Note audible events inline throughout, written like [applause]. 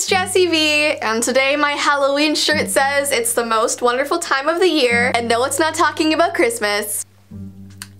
it's Jessii Vee, and today my Halloween shirt says it's the most wonderful time of the year, and no, it's not talking about Christmas.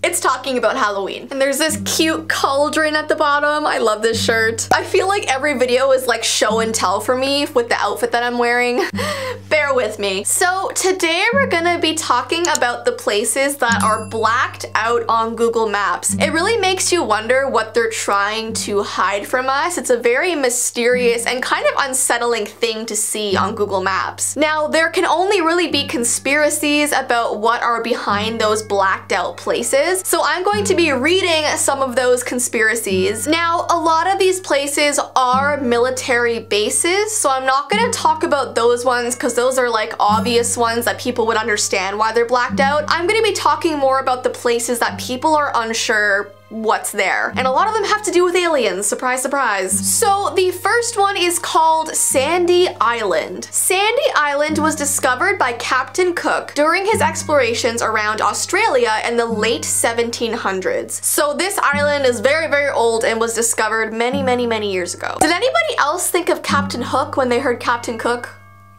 It's talking about Halloween. And there's this cute cauldron at the bottom. I love this shirt. I feel like every video is like show and tell for me with the outfit that I'm wearing. [laughs] Bear with me. So today we're gonna be talking about the places that are blacked out on Google Maps. It really makes you wonder what they're trying to hide from us. It's a very mysterious and kind of unsettling thing to see on Google Maps. Now, there can only really be conspiracies about what are behind those blacked out places so I'm going to be reading some of those conspiracies. Now, a lot of these places are military bases, so I'm not gonna talk about those ones because those are like obvious ones that people would understand why they're blacked out. I'm gonna be talking more about the places that people are unsure what's there. And a lot of them have to do with aliens, surprise, surprise. So the first one is called Sandy Island. Sandy Island was discovered by Captain Cook during his explorations around Australia in the late 1700s. So this island is very, very old and was discovered many, many, many years ago. Did anybody else think of Captain Hook when they heard Captain Cook?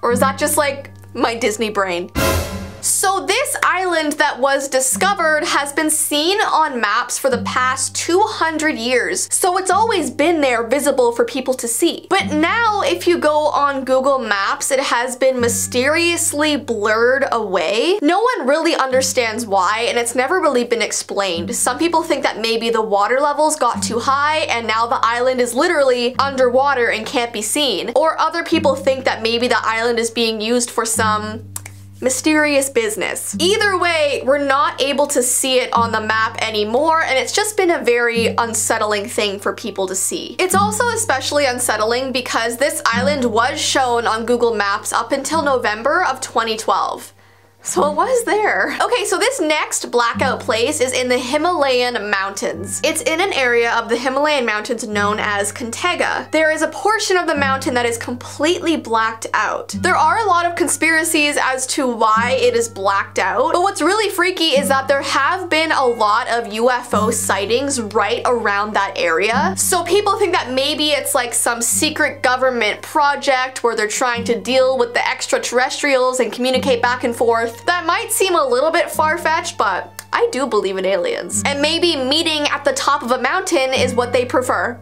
Or is that just like my Disney brain? So island that was discovered has been seen on maps for the past 200 years, so it's always been there visible for people to see. But now if you go on Google Maps, it has been mysteriously blurred away. No one really understands why, and it's never really been explained. Some people think that maybe the water levels got too high and now the island is literally underwater and can't be seen. Or other people think that maybe the island is being used for some mysterious business. Either way, we're not able to see it on the map anymore and it's just been a very unsettling thing for people to see. It's also especially unsettling because this island was shown on Google Maps up until November of 2012. So it was there. Okay, so this next blackout place is in the Himalayan mountains. It's in an area of the Himalayan mountains known as Contega. There is a portion of the mountain that is completely blacked out. There are a lot of conspiracies as to why it is blacked out, but what's really freaky is that there have been a lot of UFO sightings right around that area. So people think that maybe it's like some secret government project where they're trying to deal with the extraterrestrials and communicate back and forth that might seem a little bit far-fetched, but I do believe in aliens. And maybe meeting at the top of a mountain is what they prefer.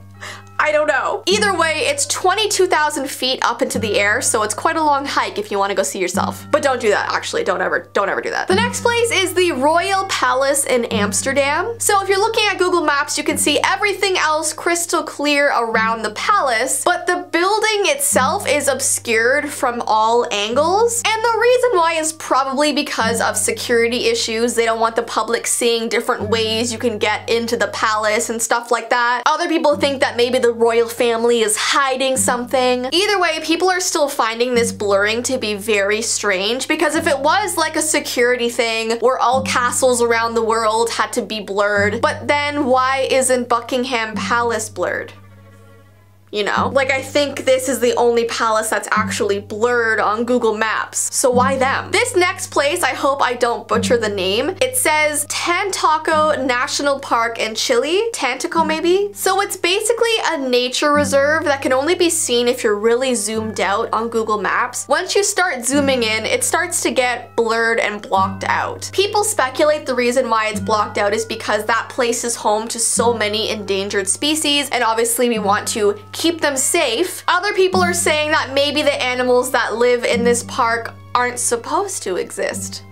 I don't know. Either way, it's 22,000 feet up into the air, so it's quite a long hike if you want to go see yourself. But don't do that, actually. Don't ever, don't ever do that. The next place is the Royal Palace in Amsterdam. So if you're looking at Google Maps, you can see everything else crystal clear around the palace, but the building itself is obscured from all angles. And the reason why is probably because of security issues. They don't want the public seeing different ways you can get into the palace and stuff like that. Other people think that maybe the the royal family is hiding something. Either way, people are still finding this blurring to be very strange because if it was like a security thing where all castles around the world had to be blurred, but then why isn't Buckingham Palace blurred? You know? Like I think this is the only palace that's actually blurred on Google Maps, so why them? This next place, I hope I don't butcher the name, it says Tantaco National Park in Chile, Tantaco maybe? So it's basically a nature reserve that can only be seen if you're really zoomed out on Google Maps. Once you start zooming in, it starts to get blurred and blocked out. People speculate the reason why it's blocked out is because that place is home to so many endangered species and obviously we want to keep them safe. Other people are saying that maybe the animals that live in this park aren't supposed to exist.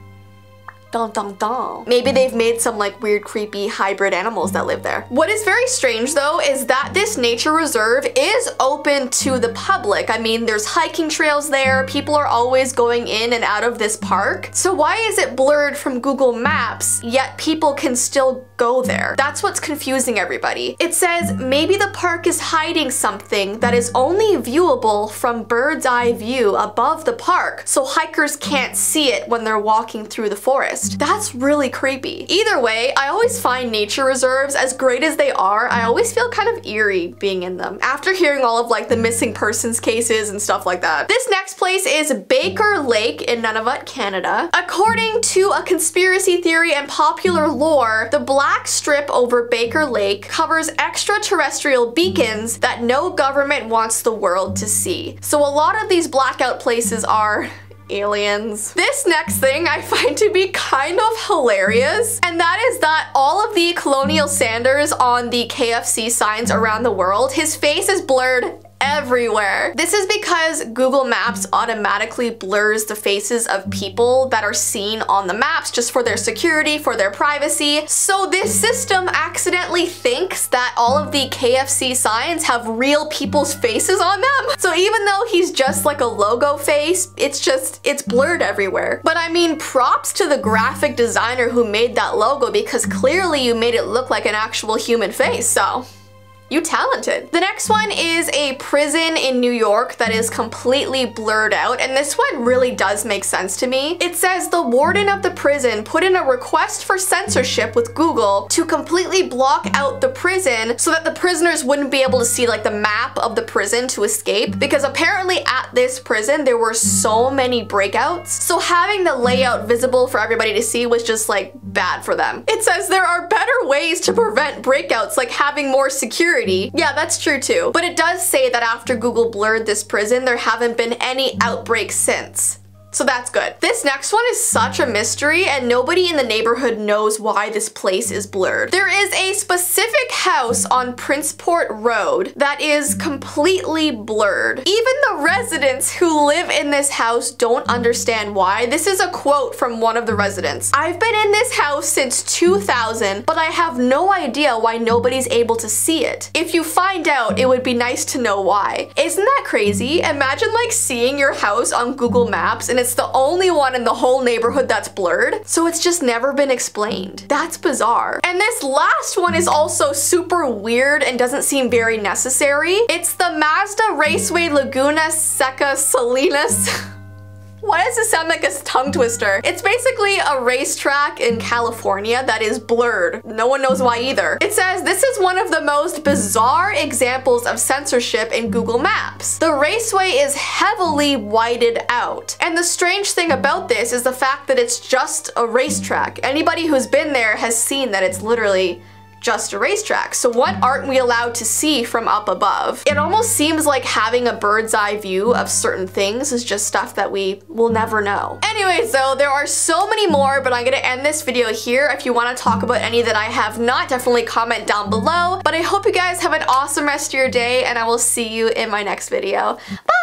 Dun dun dun. Maybe they've made some like weird creepy hybrid animals that live there. What is very strange though is that this nature reserve is open to the public. I mean there's hiking trails there, people are always going in and out of this park. So why is it blurred from Google Maps yet people can still go there? That's what's confusing everybody. It says maybe the park is hiding something that is only viewable from bird's eye view above the park so hikers can't see it when they're walking through the forest. That's really creepy. Either way, I always find nature reserves, as great as they are, I always feel kind of eerie being in them after hearing all of like the missing persons cases and stuff like that. This next place is Baker Lake in Nunavut, Canada. According to a conspiracy theory and popular lore, the black strip over Baker Lake covers extraterrestrial beacons that no government wants the world to see. So a lot of these blackout places are aliens. This next thing I find to be kind of hilarious, and that is that all of the Colonel Sanders on the KFC signs around the world, his face is blurred everywhere. This is because Google Maps automatically blurs the faces of people that are seen on the maps just for their security, for their privacy. So this system accidentally thinks that all of the KFC signs have real people's faces on them. So even though he's just like a logo face, it's just, it's blurred everywhere. But I mean, props to the graphic designer who made that logo because clearly you made it look like an actual human face, so you talented. The next one is a prison in New York that is completely blurred out, and this one really does make sense to me. It says the warden of the prison put in a request for censorship with Google to completely block out the prison so that the prisoners wouldn't be able to see like the map of the prison to escape because apparently at this prison there were so many breakouts. So having the layout visible for everybody to see was just like bad for them. It says there are better ways to prevent breakouts like having more security. Yeah, that's true too. But it does say that after Google blurred this prison, there haven't been any outbreaks since. So that's good. This next one is such a mystery and nobody in the neighborhood knows why this place is blurred. There is a specific house on Princeport Road that is completely blurred. Even the residents who live in this house don't understand why. This is a quote from one of the residents. I've been in this house since 2000, but I have no idea why nobody's able to see it. If you find out, it would be nice to know why. Isn't that crazy? Imagine like seeing your house on Google Maps and it's it's the only one in the whole neighborhood that's blurred, so it's just never been explained. That's bizarre. And this last one is also super weird and doesn't seem very necessary. It's the Mazda Raceway Laguna Seca Salinas. [laughs] Why does it sound like a tongue twister? It's basically a racetrack in California that is blurred. No one knows why either. It says this is one of the most bizarre examples of censorship in Google Maps. The raceway is heavily whited out. And the strange thing about this is the fact that it's just a racetrack. Anybody who's been there has seen that it's literally just a racetrack. So what aren't we allowed to see from up above? It almost seems like having a bird's eye view of certain things is just stuff that we will never know. Anyways though, there are so many more, but I'm gonna end this video here. If you wanna talk about any that I have not, definitely comment down below. But I hope you guys have an awesome rest of your day and I will see you in my next video. Bye!